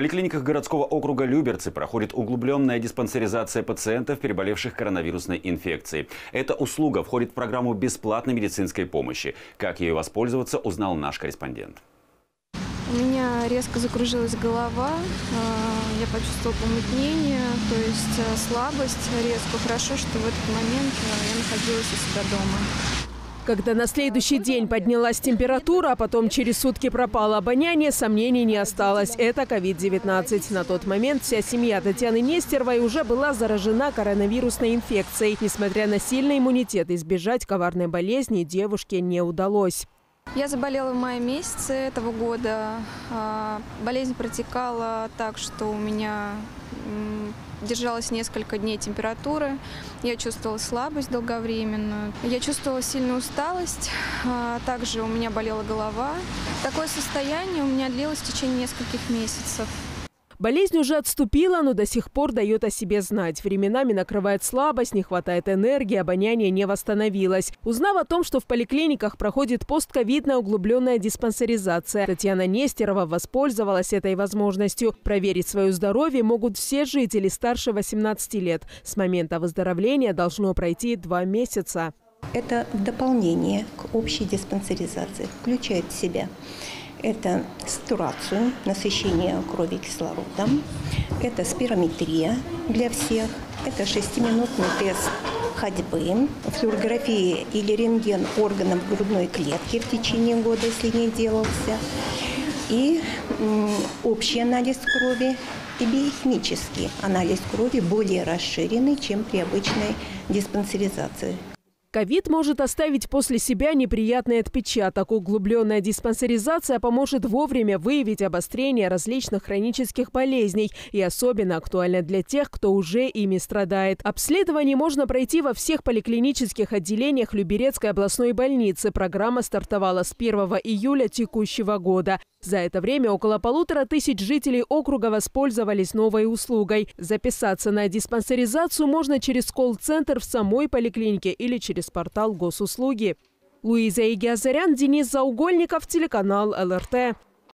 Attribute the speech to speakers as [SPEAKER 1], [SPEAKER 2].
[SPEAKER 1] поликлиниках городского округа Люберцы проходит углубленная диспансеризация пациентов, переболевших коронавирусной инфекцией. Эта услуга входит в программу бесплатной медицинской помощи. Как ею воспользоваться, узнал наш корреспондент.
[SPEAKER 2] У меня резко закружилась голова, а, я почувствовала помутнение, то есть а, слабость резко. Хорошо, что в этот момент а, я находилась у себя дома.
[SPEAKER 3] Когда на следующий день поднялась температура, а потом через сутки пропало обоняние, сомнений не осталось. Это COVID-19. На тот момент вся семья Татьяны Нестеровой уже была заражена коронавирусной инфекцией. Несмотря на сильный иммунитет, избежать коварной болезни девушке не удалось.
[SPEAKER 2] Я заболела в мае месяце этого года. А, болезнь протекала так, что у меня держалась несколько дней температуры. Я чувствовала слабость долговременную. Я чувствовала сильную усталость. А, также у меня болела голова. Такое состояние у меня длилось в течение нескольких месяцев.
[SPEAKER 3] Болезнь уже отступила, но до сих пор дает о себе знать. Временами накрывает слабость, не хватает энергии, обоняние не восстановилось. Узнав о том, что в поликлиниках проходит постковидная углубленная диспансеризация, Татьяна Нестерова воспользовалась этой возможностью. Проверить свое здоровье могут все жители старше 18 лет. С момента выздоровления должно пройти два месяца.
[SPEAKER 4] Это в дополнение к общей диспансеризации. Включает в себя это сатурацию, насыщение крови кислородом. Это спирометрия для всех. Это шестиминутный тест ходьбы, флюорография или рентген органов грудной клетки в течение года, если не делался. И общий анализ крови и биохимический анализ крови более расширенный, чем при обычной диспансеризации.
[SPEAKER 3] Ковид может оставить после себя неприятный отпечаток. Углубленная диспансеризация поможет вовремя выявить обострение различных хронических болезней и особенно актуально для тех, кто уже ими страдает. Обследование можно пройти во всех поликлинических отделениях Люберецкой областной больницы. Программа стартовала с 1 июля текущего года. За это время около полутора тысяч жителей округа воспользовались новой услугой. Записаться на диспансеризацию можно через колл-центр в самой поликлинике или через портал госуслуги. Луиза Игиазарян, Денис Заугольников, телеканал ЛРТ.